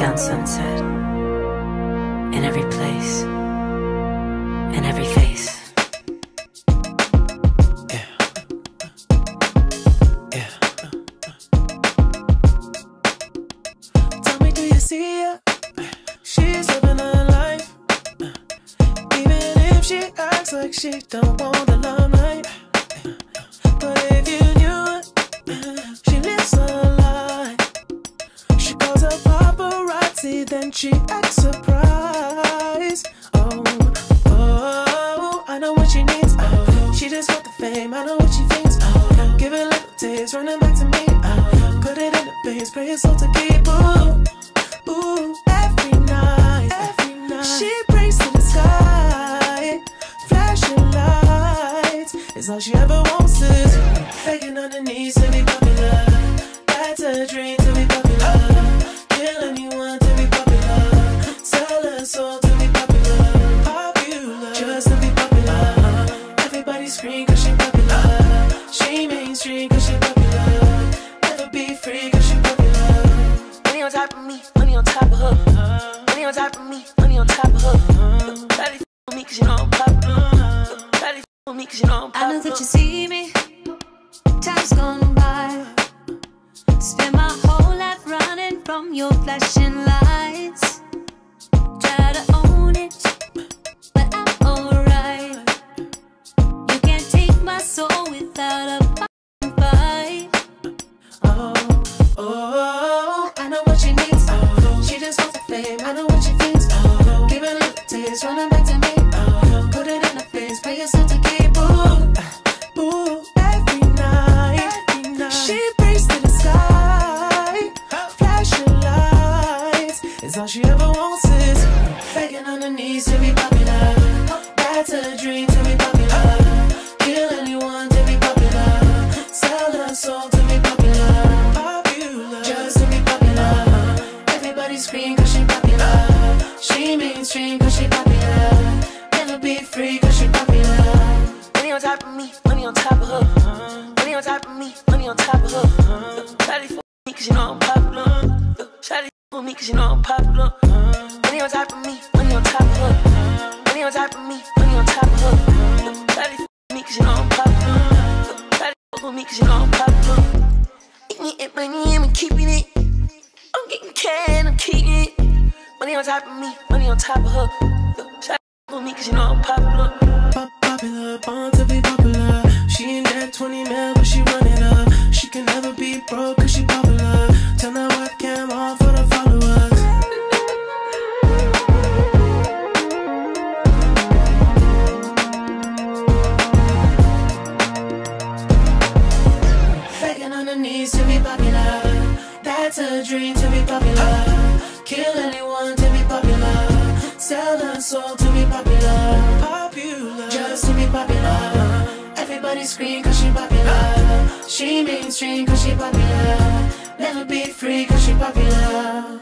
down sunset. In every place, in every face. Do you see her? She's living her life. Even if she acts like she don't want the limelight. She acts surprised. Oh, oh, I know what she needs. Oh, she just want the fame. I know what she thinks. Oh, give it little taste, running back to me. Oh, put it in the face, pray it's all to keep. Ooh, ooh, every night, every night. She prays to the sky, flashing lights. It's all she ever wants is begging on her knees to be popular. That's a dream to be popular. Top of me, money on top of her. Money on top of me, money on top of her. Shawty f with me cause you know I'm popular. Shawty f with me cause you know I'm I know that you see me. Time's gone by. Spend my whole life running from your flashing lights. It's all she ever wants is begging on her knees to be popular. That's a dream to be popular. Kill anyone to be popular. Sell her soul to be popular. Popular, just to be popular. Everybody scream cause she popular. She mainstream cause she popular. Never be free cause she popular. Money on top of me, money on top of her. Money on top of me, money on top of her. Shawty f with me cause you know I'm popular. Shawty with me cause you know I'm popular. Money on top of me, money on top of her. Money on top of me, money on top of her. Shawty f with me cause you know I'm popular. Shawty f with me cause you know I'm popular. Eating it, money, I'm keeping it. I'm getting cash, I'm keeping it. Money on top of me, money on top of her. Shawty f with me cause you know I'm popular. Pop popular, born to be popular. She ain't that 20 mil, but she run it up. She can never be broke cause she popular. That's a dream to be popular. Kill anyone to be popular. Sell a soul to be popular. Popular, just to be popular. Everybody scream cause she popular. She mainstream cause she popular. Never be free cause she popular.